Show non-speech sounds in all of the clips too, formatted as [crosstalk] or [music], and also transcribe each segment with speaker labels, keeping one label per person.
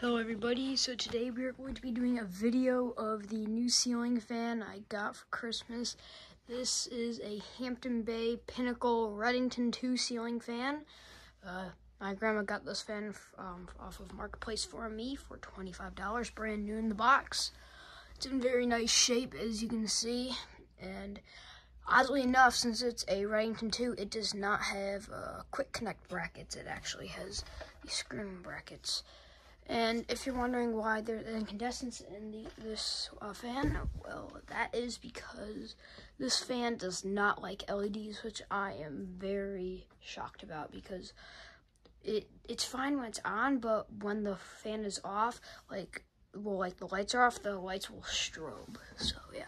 Speaker 1: Hello everybody, so today we are going to be doing a video of the new ceiling fan I got for Christmas. This is a Hampton Bay Pinnacle Redington 2 ceiling fan. Uh, my grandma got this fan um, off of Marketplace for me for $25, brand new in the box. It's in very nice shape as you can see, and oddly enough, since it's a Redington 2, it does not have uh, quick connect brackets. It actually has these screw brackets. And if you're wondering why there's incandescence in the, this uh, fan, well, that is because this fan does not like LEDs, which I am very shocked about because it it's fine when it's on, but when the fan is off, like well, like the lights are off, the lights will strobe. So yeah,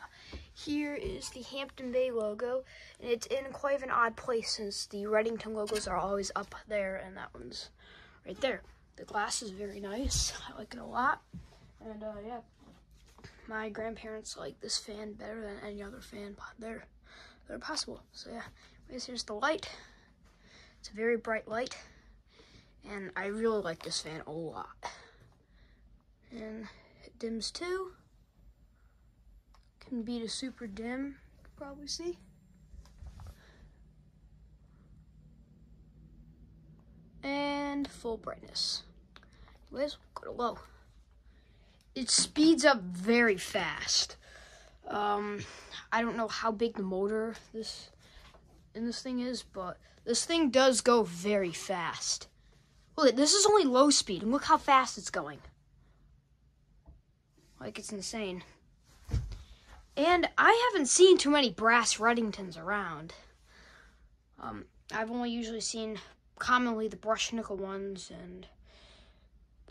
Speaker 1: here is the Hampton Bay logo, and it's in quite an odd place since the Redington logos are always up there, and that one's right there. The glass is very nice. [laughs] I like it a lot. And uh, yeah, my grandparents like this fan better than any other fan there that are possible. So yeah, anyways, here's the light. It's a very bright light. And I really like this fan a lot. And it dims too. Can be a super dim, you can probably see. And full brightness. Anyways, go to low. It speeds up very fast. Um, I don't know how big the motor this in this thing is, but this thing does go very fast. Look, this is only low speed, and look how fast it's going. Like, it's insane. And I haven't seen too many brass Redingtons around. Um, I've only usually seen commonly the brush nickel ones, and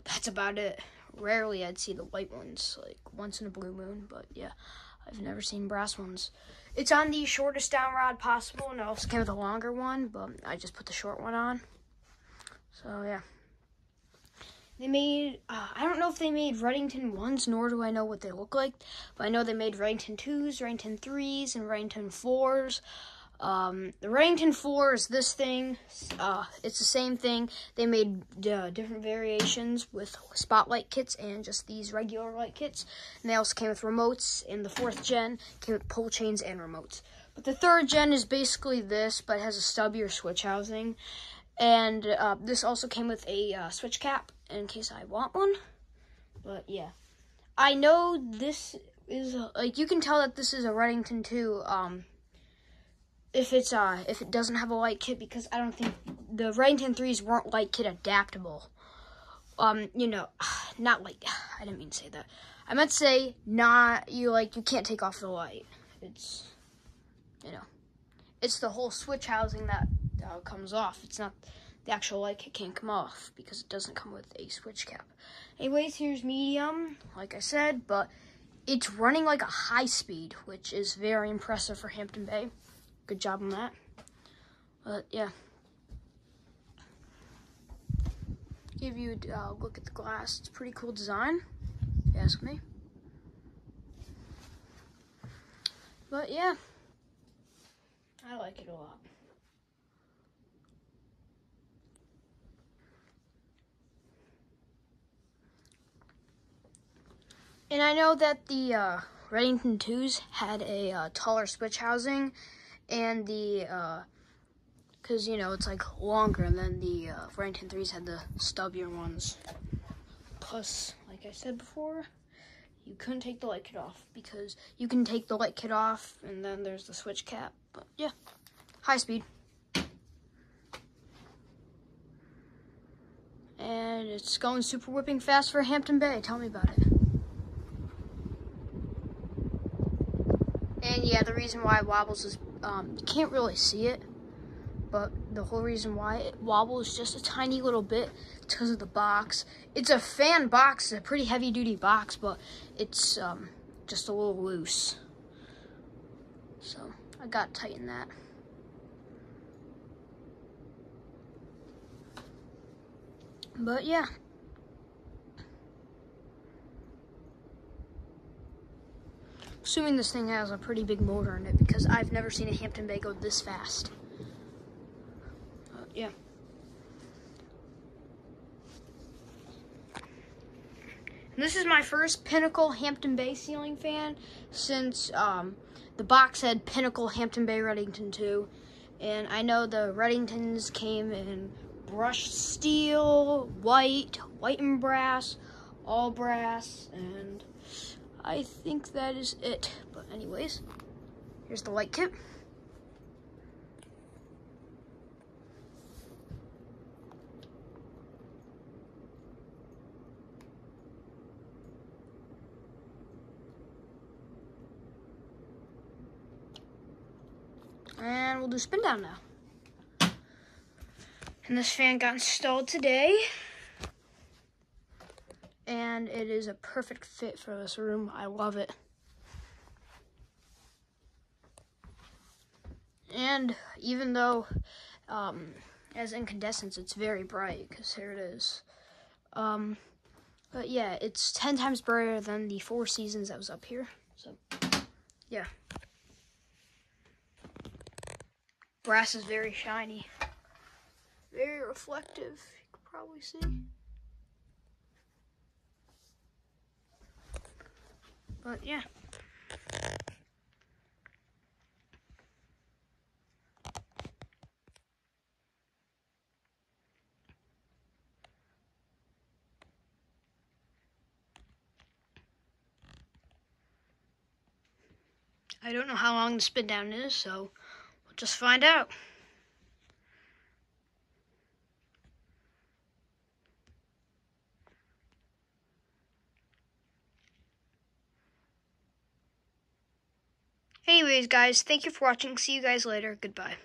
Speaker 1: that's about it. Rarely I'd see the white ones, like once in a blue moon, but yeah, I've never seen brass ones. It's on the shortest down rod possible, and it also came with a longer one, but I just put the short one on. So yeah. They made, uh, I don't know if they made Redington 1s, nor do I know what they look like, but I know they made Redington 2s, Redington 3s, and Redington 4s. Um, the Redington 4 is this thing. Uh, it's the same thing. They made uh, different variations with spotlight kits and just these regular light kits. And they also came with remotes. And the fourth gen came with pull chains and remotes. But the third gen is basically this, but has a stubbier switch housing. And uh, this also came with a uh, switch cap in case I want one. But yeah, I know this is like you can tell that this is a Redington 2. Um, if it's uh if it doesn't have a light kit because I don't think the Redington 3s weren't light kit adaptable. Um, you know, [sighs] not like [sighs] I didn't mean to say that. I meant to say not you like you can't take off the light. It's you know, it's the whole switch housing that uh, comes off. It's not the actual light kit can't come off because it doesn't come with a switch cap. Anyways, here's medium, like I said, but it's running like a high speed, which is very impressive for Hampton Bay good job on that. But yeah. Give you a uh, look at the glass. It's pretty cool design, if you ask me. But yeah, I like it a lot. And I know that the uh, Redington 2s had a uh, taller switch housing and the uh because you know it's like longer and then the uh, Redington 3s had the stubbier ones. Plus like I said before you couldn't take the light kit off because you can take the light kit off and then there's the switch cap but yeah. High speed. And it's going super whipping fast for Hampton Bay. Tell me about it and yeah the reason why it wobbles is um, you can't really see it, but the whole reason why it wobbles just a tiny little bit is because of the box. It's a fan box, it's a pretty heavy duty box, but it's um, just a little loose. So I got to tighten that. But yeah. Assuming this thing has a pretty big motor in it because I've never seen a Hampton Bay go this fast. Uh, yeah. This is my first Pinnacle Hampton Bay ceiling fan since um, the box said Pinnacle Hampton Bay Redington 2. And I know the Redingtons came in brushed steel, white, white and brass, all brass, and I think that is it. But anyways, here's the light kit. And we'll do spin down now. And this fan got installed today. And it is a perfect fit for this room. I love it. And even though um, as incandescence, it's very bright because here it is. Um, but yeah, it's 10 times brighter than the Four Seasons that was up here. So, yeah. Brass is very shiny. Very reflective, you can probably see. But yeah. I don't know how long the spin down is, so we'll just find out. Anyways, guys, thank you for watching. See you guys later. Goodbye.